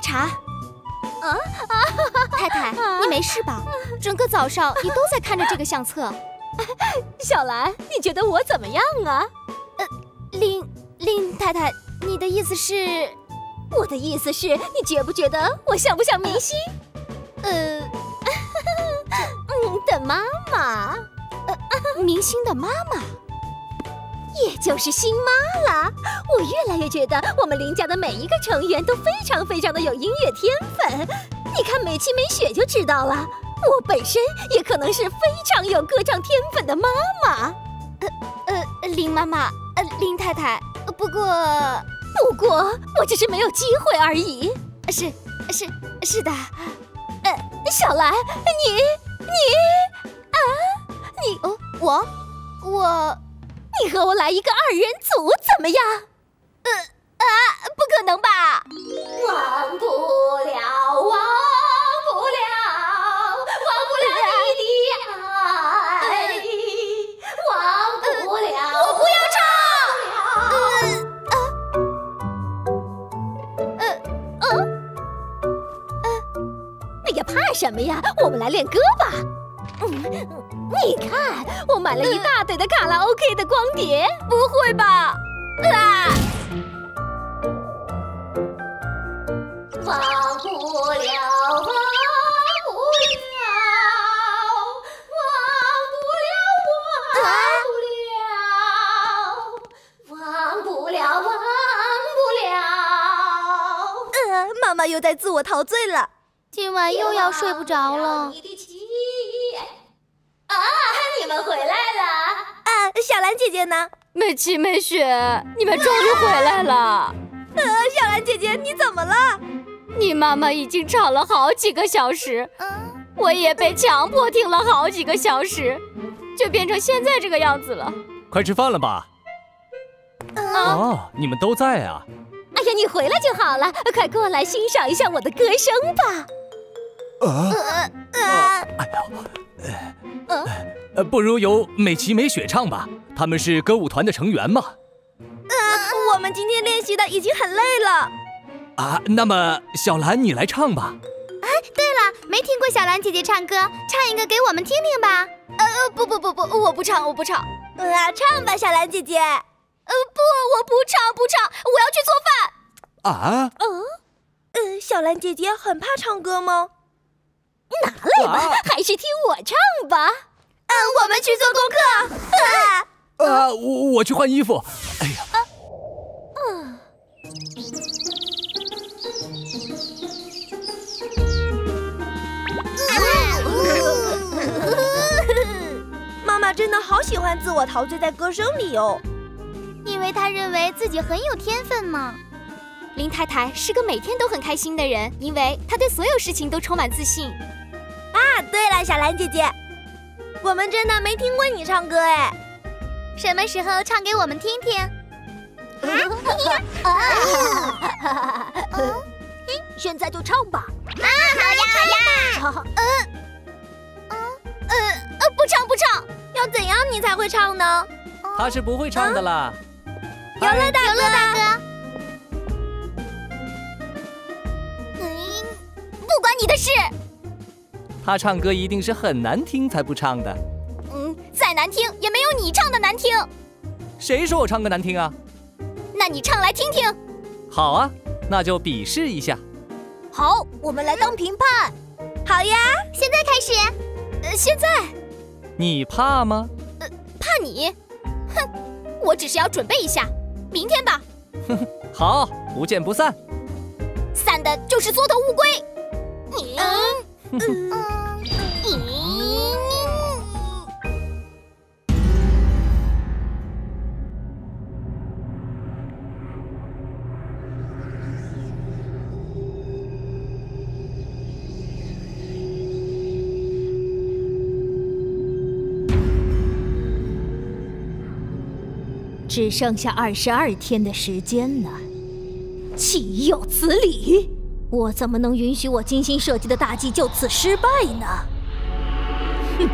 花茶。啊啊 太太，你没事吧？整个早上你都在看着这个相册。小兰，你觉得我怎么样啊？呃林林太太，你的意思是？我的意思是，你觉不觉得我像不像明星？呃，嗯的妈妈，呃明星的妈妈。也就是新妈啦。我越来越觉得我们林家的每一个成员都非常非常的有音乐天分。你看美琪美雪就知道了。我本身也可能是非常有歌唱天分的妈妈。呃呃，林妈妈，呃，林太太。不过，不过我只是没有机会而已。是是是的。呃，小兰，你你啊，你哦，我我。你和我来一个二人组怎么样？呃啊，不可能吧！忘不了，忘不了，忘不了你的爱，忘不了。我不要唱！呃呃呃，哎呀，怕什么呀？我们来练歌吧。嗯。你看，我买了一大堆的卡拉 OK 的光碟。不会吧？啊！自我陶醉了，今晚又要睡不着了。啊！你们回来了啊！小兰姐姐呢？美琪、美雪，你们终于回来了。呃，小兰姐姐，你怎么了？你妈妈已经吵了好几个小时，我也被强迫听了好几个小时，就变成现在这个样子了。快吃饭了吧？啊，你们都在啊！哎呀，你回来就好了，快过来欣赏一下我的歌声吧。啊啊！哎呦，呃，呃，不如由美琪、美雪唱吧，他们是歌舞团的成员嘛。呃，我们今天练习的已经很累了。啊，那么小兰你来唱吧。哎，对了，没听过小兰姐姐唱歌，唱一个给我们听听吧。呃，不不不不，我不唱，我不唱。啊，唱吧，小兰姐姐。呃，不，我不唱，不唱，我要去做饭。啊？嗯，呃，小兰姐姐很怕唱歌吗？拿来吧，还是听我唱吧。嗯，我们去做功课。啊，我我去换衣服。哎呀。嗯。妈妈真的好喜欢自我陶醉在歌声里哦，因为他认为自己很有天分嘛。林太太是个每天都很开心的人，因为她对所有事情都充满自信。啊，对了，小兰姐姐，我们真的没听过你唱歌哎，什么时候唱给我们听听？现在就唱吧。啊好呀好呀，呃，不唱不唱，要怎样你才会唱呢？他是不会唱的啦。有了，大哥，大哥，嗯，不关你的事。他唱歌一定是很难听才不唱的。嗯，再难听也没有你唱的难听。谁说我唱歌难听啊？那你唱来听听。好啊，那就比试一下。好，我们来当评判。好呀，现在开始。呃，现在。你怕吗？呃，怕你？哼，我只是要准备一下，明天吧。哼哼，好，不见不散。散的就是缩头乌龟。你。嗯。只剩下二十二天的时间了，岂有此理！我怎么能允许我精心设计的大计就此失败呢？哼！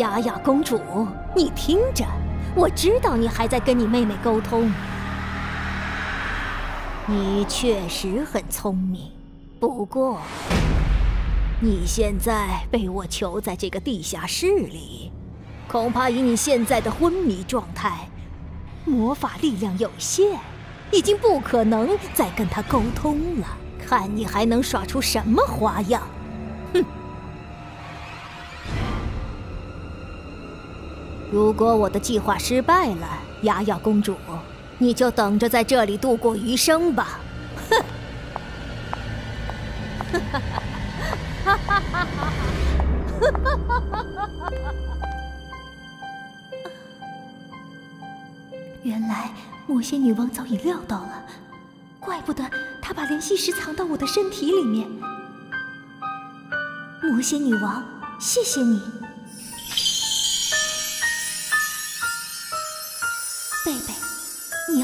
雅雅公主，你听着，我知道你还在跟你妹妹沟通。你确实很聪明，不过你现在被我囚在这个地下室里，恐怕以你现在的昏迷状态，魔法力量有限，已经不可能再跟他沟通了。看你还能耍出什么花样！哼！如果我的计划失败了，雅雅公主。你就等着在这里度过余生吧，哼！哈哈哈哈哈哈！原来魔仙女王早已料到了，怪不得她把联系石藏到我的身体里面。魔仙女王，谢谢你，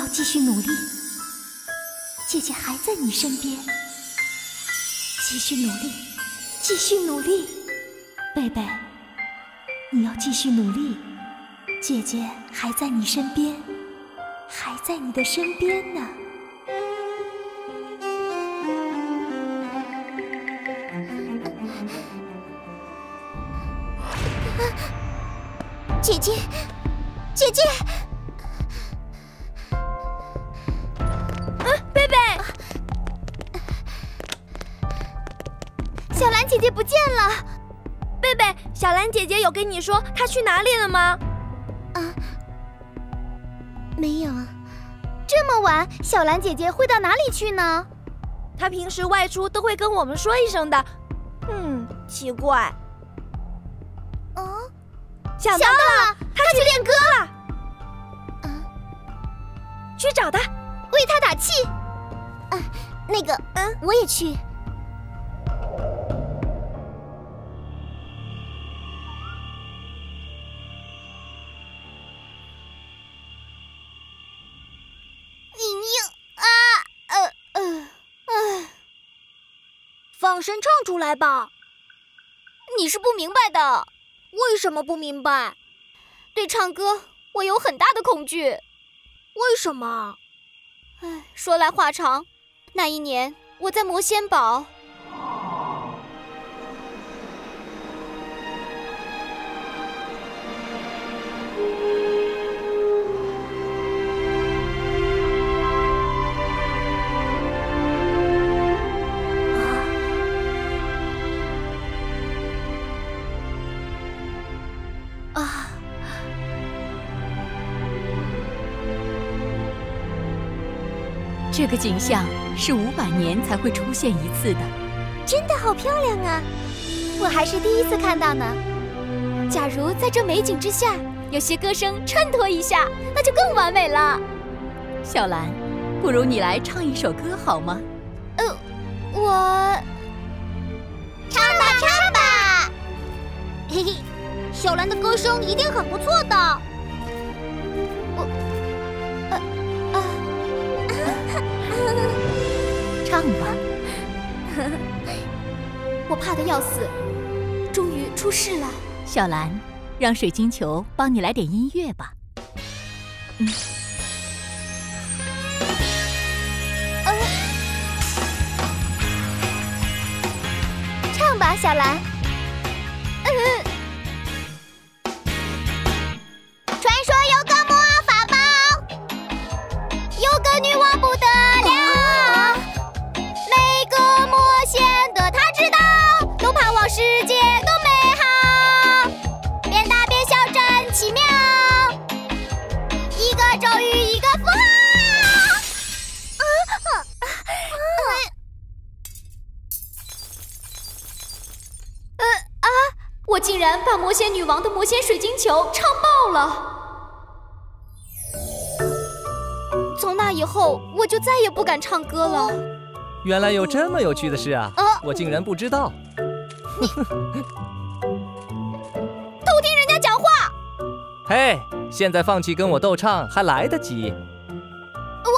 要继续努力，姐姐还在你身边。继续努力，继续努力，贝贝，你要继续努力，姐姐还在你身边，还在你的身边呢。姐姐，姐姐。不见了，贝贝，小兰姐姐有跟你说她去哪里了吗？啊，没有。这么晚，小兰姐姐会到哪里去呢？她平时外出都会跟我们说一声的。嗯，奇怪。哦，想到了，她去练歌了。嗯，去找她，为她打气。啊，那个，嗯，我也去。声唱出来吧！你是不明白的。为什么不明白？对唱歌，我有很大的恐惧。为什么？唉，说来话长。那一年，我在魔仙堡。这个景象是五百年才会出现一次的。真的好漂亮啊！我还是第一次看到呢。假如在这美景之下有些歌声衬托一下那就更完美了。小兰不如你来唱一首歌好吗？呃我唱吧唱吧。嘿嘿小兰的歌声一定很不错的。唱吧。我怕的要死，终于出事了。小兰，让水晶球帮你来点音乐吧。嗯。唱吧，小兰。嗯。把魔仙女王的魔仙水晶球唱爆了。从那以后，我就再也不敢唱歌了。原来有这么有趣的事啊！我竟然不知道。偷 听人家讲话！嘿，现在放弃跟我斗唱还来得及。我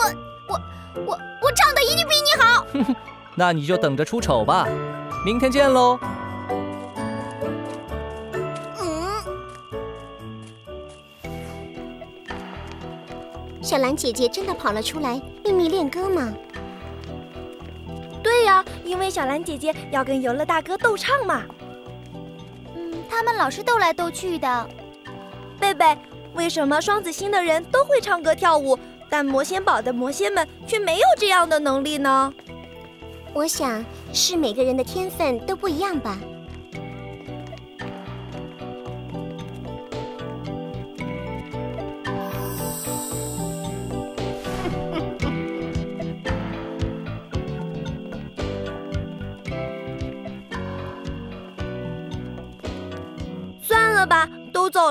我我我唱的一定比你好。那你就等着出丑吧。明天见喽。小兰姐姐真的跑了出来秘密练歌吗？对呀，因为小兰姐姐要跟游乐大哥斗唱嘛。嗯，他们老是斗来斗去的。贝贝，为什么双子星的人都会唱歌跳舞，但魔仙堡的魔仙们却没有这样的能力呢？我想是每个人的天分都不一样吧。吧，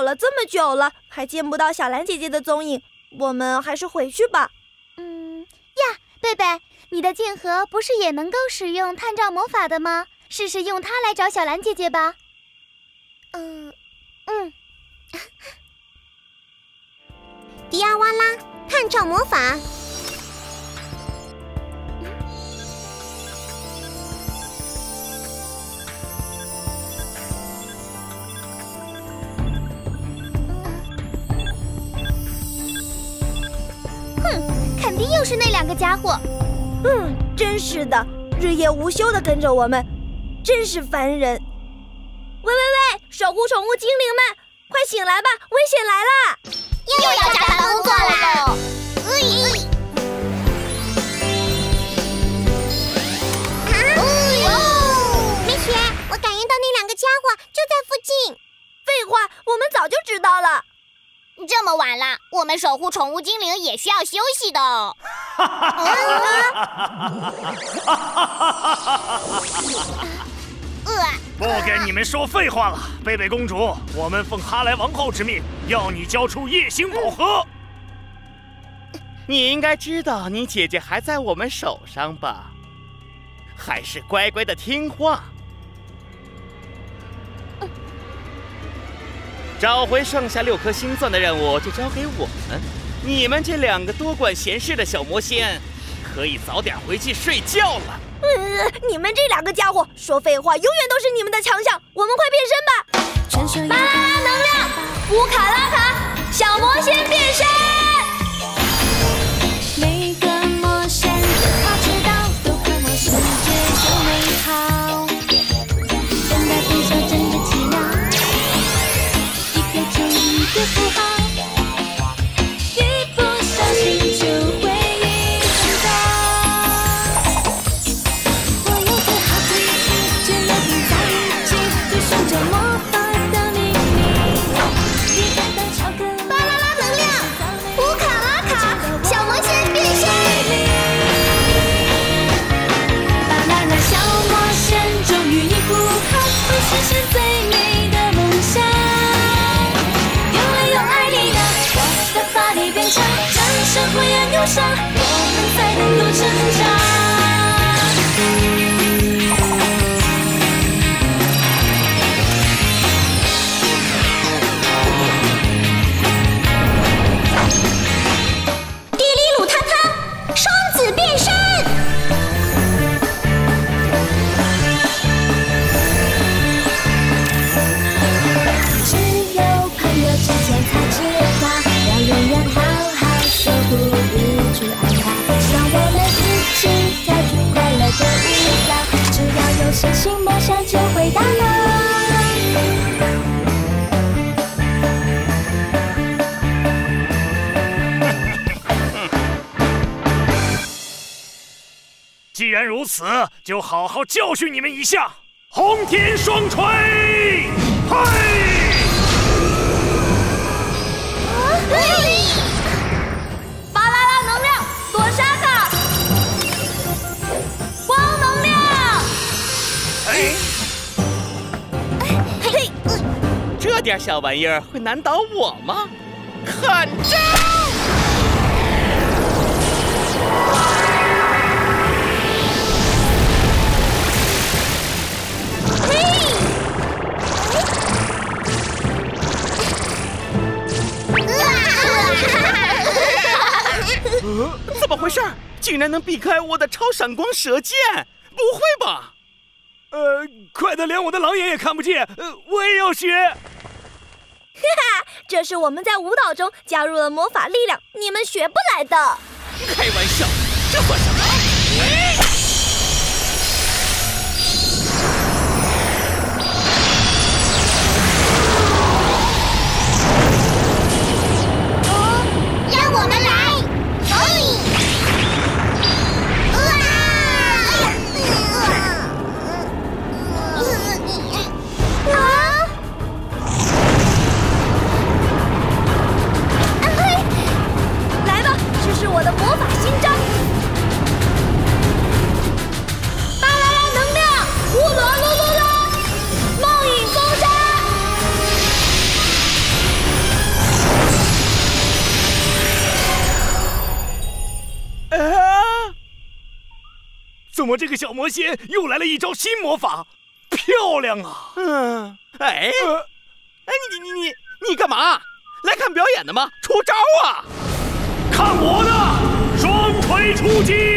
了这么久了，还见不到小兰姐姐的踪影，我们还是回去吧。嗯呀，贝贝，你的剑盒不是也能够使用探照魔法的吗？试试用它来找小兰姐姐吧。嗯嗯，迪亚哇拉探照魔法。是那两个家伙。嗯，真是的，日夜无休的跟着我们，真是烦人。喂喂喂，守护宠物精灵们，快醒来吧，危险来了！又要加班工作啦！梅雪，我感应到那两个家伙就在附近。废话，我们早就知道了。这么晚了，我们守护宠物精灵也需要休息的。不跟你们说废话了，贝贝公主，我们奉哈莱王后之命，要你交出夜星宝盒。你应该知道，你姐姐还在我们手上吧？还是乖乖的听话。找回剩下六颗星钻的任务就交给我们，你们这两个多管闲事的小魔仙，可以早点回去睡觉了。呃，你们这两个家伙说废话，永远都是你们的强项。我们快变身吧！巴啦啦能量，乌卡拉卡，小魔仙变身。我们才能够成长。既然如此，就好好教训你们一下！轰天双锤，嘿！巴啦啦能量，躲杀他！光能量，哎，嘿，这点小玩意儿会难倒我吗？看招！回事？竟然能避开我的超闪光蛇剑？不会吧？呃，快的连我的狼眼也看不见，呃，我也要学。哈 哈这是我们在舞蹈中加入了魔法力量，你们学不来的。开玩笑，这算什怎么这个小魔仙又来了一招新魔法？漂亮啊！嗯，哎，呃，哎，你你你你你干嘛？来看表演的吗？出招啊！看我的双锤出击！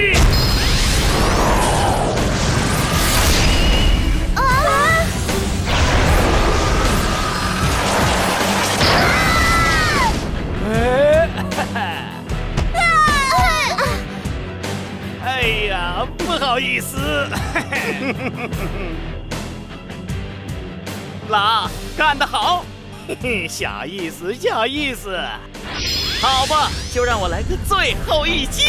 干得好！嘿嘿，小意思，小意思。好吧，就让我来个最后一击！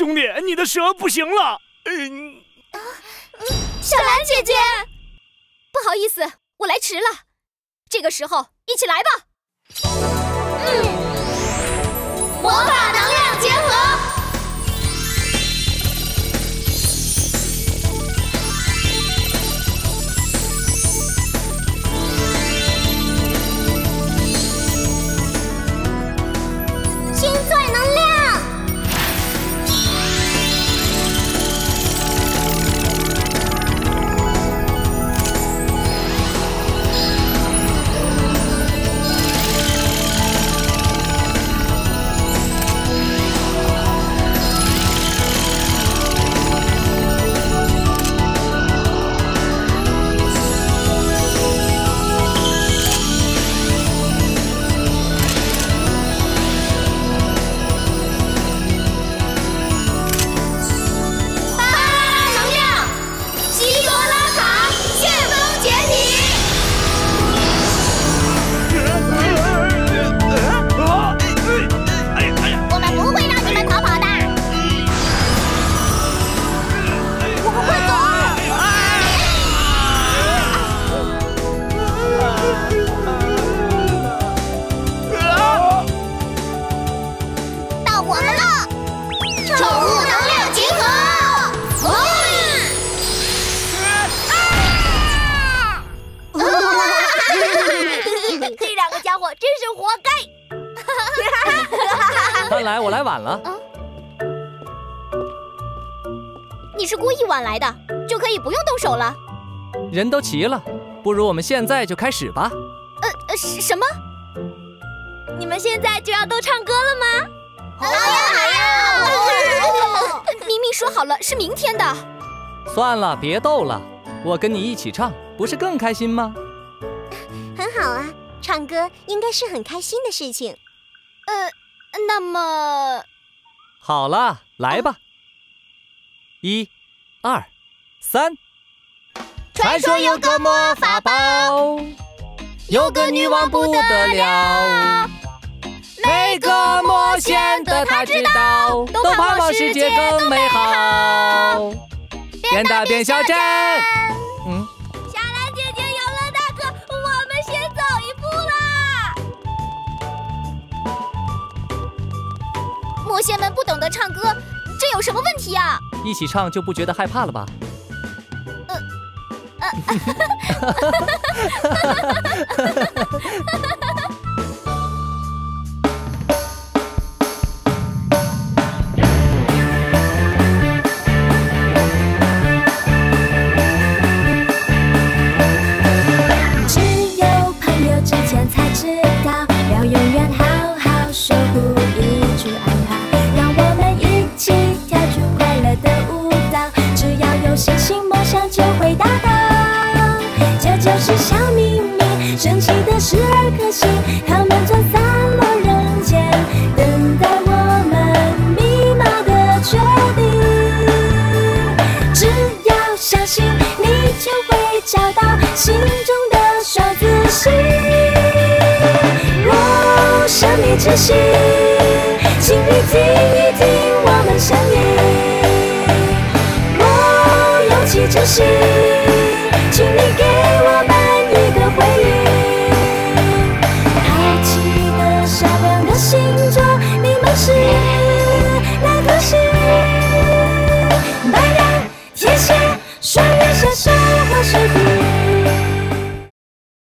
兄弟，你的蛇不行了。嗯，小兰姐姐，不好意思，我来迟了。这个时候，一起来吧。嗯，魔法手了。人都齐了，不如我们现在就开始吧。呃呃，什么？你们现在就要都唱歌了吗？好呀好呀！明明说好了是明天的。算了，别逗了，我跟你一起唱，不是更开心吗？很好啊，唱歌应该是很开心的事情。呃，那么，好了，来吧，一、二、三。传说有个魔法包，有个女王不得了，每个魔仙的她知道，都盼望世界更美好。变大变小镇，嗯，小兰姐姐有了大哥，我们先走一步啦。魔仙们不懂得唱歌，这有什么问题啊？一起唱就不觉得害怕了吧？ハハハハ!二颗星，它们正散落人间，等待我们密码的决定。只要相信，你就会找到心中的双子星。哦，神秘之星，请你听一听我们声音。哦，勇气之星。